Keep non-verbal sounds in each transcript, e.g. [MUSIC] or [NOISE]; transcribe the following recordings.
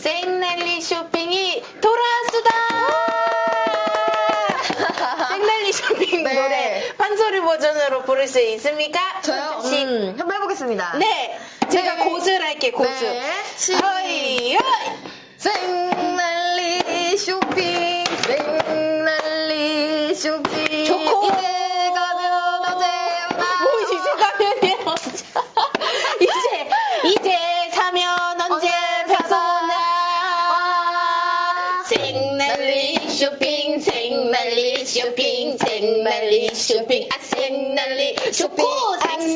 생날리 쇼핑이 돌아왔수다! [LAUGHS] 생날리 쇼핑 네. 노래 판소리 버전으로 부를 수 있습니까? 저요? 음, 한번 해보겠습니다. 네, 제가 네. 고수를 할게 고수. 네. 허이, 허이. 생 쇼핑 생날리 쇼핑 아 생날리 쇼핑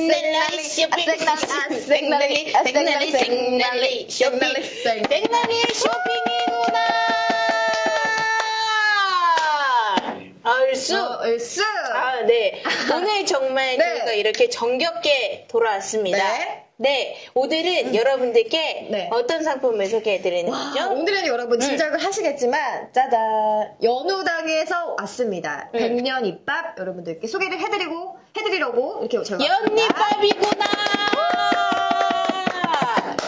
생날리 쇼핑 아, 생날리, 아, 생날리 생날리 쇼핑 생- 생날리 쇼핑이구나 얼쑤 어, 얼쑤. 아, 네. 오늘 정말 네. 저희가 이렇게 정겹게 돌아왔습니다. 네. 네. 오늘은 여러분들께 네. 어떤 상품을 소개해드리는 와, 거죠? 오늘은 여러분 짐작을 하시겠지만 짜잔 연우당에서 왔습니다. 음. 백련잎밥 여러분들께 소개를 해드리고 해드리려고 이렇게 왔습니다. 연잎밥이구나!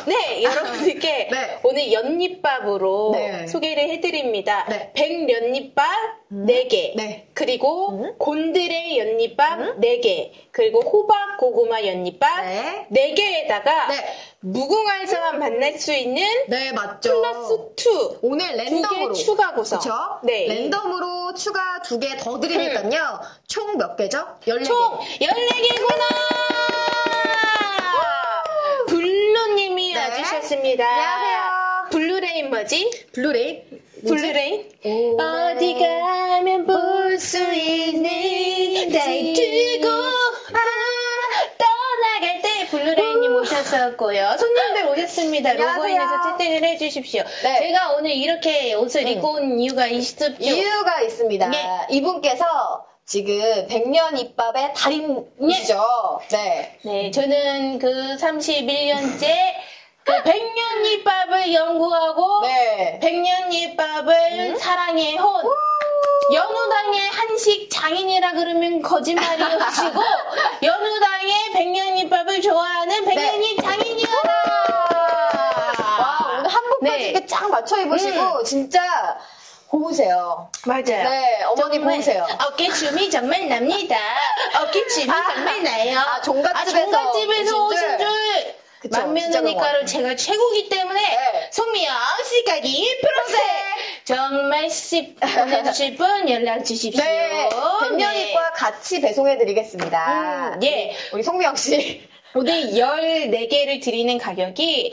네, 여러분들께 [LAUGHS] 네. 오늘 연잎밥으로 네. 소개를 해드립니다. 네. 백연잎밥 음. 4개, 네. 그리고 음. 곤드레 연잎밥 음. 4개, 그리고 호박 고구마 연잎밥 네. 4개에다가 네. 무궁화에서만 만날 수 있는 네 맞죠. 플러스 2 오늘 랜덤으로 추가 구성. 그쵸? 네. 랜덤으로 추가 두 개 더 드리니까요. 총 몇 개죠? 14개. 총 14개구나! 네. 와주셨습니다. 안녕하세요. 블루레인 뭐지? 블루레인? 오. 어디 가면 볼 수 있는 날 두고 아, 떠나갈 때 블루레인님 오셨었고요. 손님들 오셨습니다. 안녕하세요. 로그인해서 채팅을 해주십시오. 네. 제가 오늘 이렇게 옷을 음. 입고 온 이유가 있습죠. 이유가 있습니다. 네. 이분께서 지금 백련잎밥의 달인이시죠. 네. 네, 저는 그 31년째 그 백년잎밥을 연구하고 네. 백년잎밥을 사랑해온 연우당의 한식 장인이라 그러면 거짓말이었고 [LAUGHS] 연우당의 백년잎밥을 좋아하는 백년잎 장인이었다. 와, 오늘 한복까지 네. 이렇게 쫙 맞춰 입으시고, 진짜 고우세요. 맞아요. 네, 어머니 정말 고우세요. 어깨춤이 정말 납니다. 어깨춤이 아, 정말 나요. 아, 종갓집에서 종갓집에서 오신 오신 줄. 줄. 그쵸, 만면허니까를 진짜 제가 최고기 때문에 네. 송미영 씨까지 프로세 정말 씹 보내주실 분 연락 주십시오. 네, 백년잎과 같이 배송해드리겠습니다. 음, 예. 우리 송미영 씨. 오늘 14개를 드리는 가격이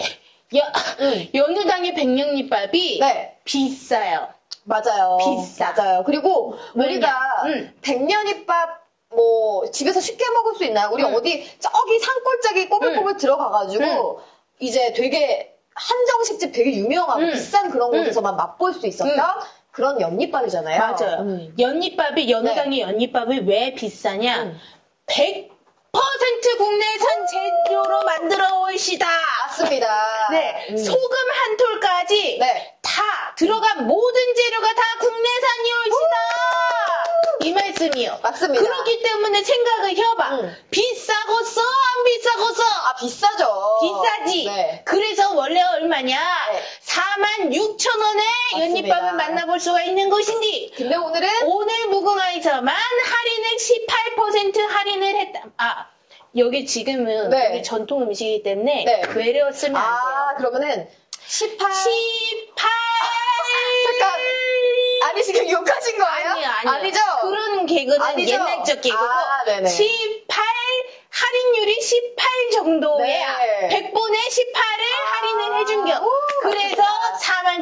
여, 음. 연우당의 백년잎밥이 네, 비싸요. 맞아요. 비싸. 맞아요. 그리고 뭐냐? 우리가 음. 백년잎밥 뭐 집에서 쉽게 먹을 수 있나요? 우리 음. 어디 저기 산골짜기 꼬불꼬불 들어가가지고 이제 되게 한정식집 되게 유명하고 음. 비싼 그런 음. 곳에서만 맛볼 수 있었던 그런 연잎밥이잖아요. 맞아요. 음. 연잎밥이 연우당의 연잎밥이 왜 비싸냐? 음. 100% 국내산 재료로 만들어 오시다. 맞습니다. 네, 음. 소금 한 톨까지 네. 다 들어간 모든 재료가 다 국내산 이 말씀이요. 맞습니다. 그렇기 때문에 생각을 해봐. 음. 비싸겠어? 안 비싸겠어? 아 비싸죠. 비싸지. 네. 그래서 원래 얼마냐? 네. 4만 6천 원에 맞습니다. 연잎밥을 만나볼 수가 있는 것인데 근데 오늘은 오늘 무궁화에서만 할인을 18% 할인을 했다. 아 여기 지금은 네. 여기 전통 음식이기 때문에 네. 외래어쓰면 안 돼요. 아 그러면은 18 18 잠깐. 지금 욕하신 거예요? 아니요, 아니요. 아니죠? 그런 개그는 아니죠? 옛날적 개그고 아, 네네. 18 할인율이 18 정도에 네. 100분의 18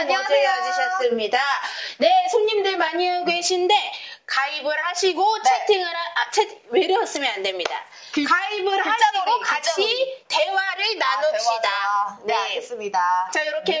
안녕하세요. 해주셨습니다. 네, 손님들 많이 계신데 가입을 하시고 네. 채팅을 하, 아, 채, 외래었으면 안 됩니다. 가입을 하시고 글자놀이, 같이 글자놀이. 대화를 나눕시다. 아, 대화요. 네, 알겠습니다. 자, 이렇게